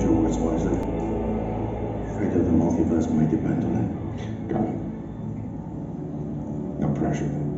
your words wisely. fate of the multiverse may depend on it. Come. No pressure.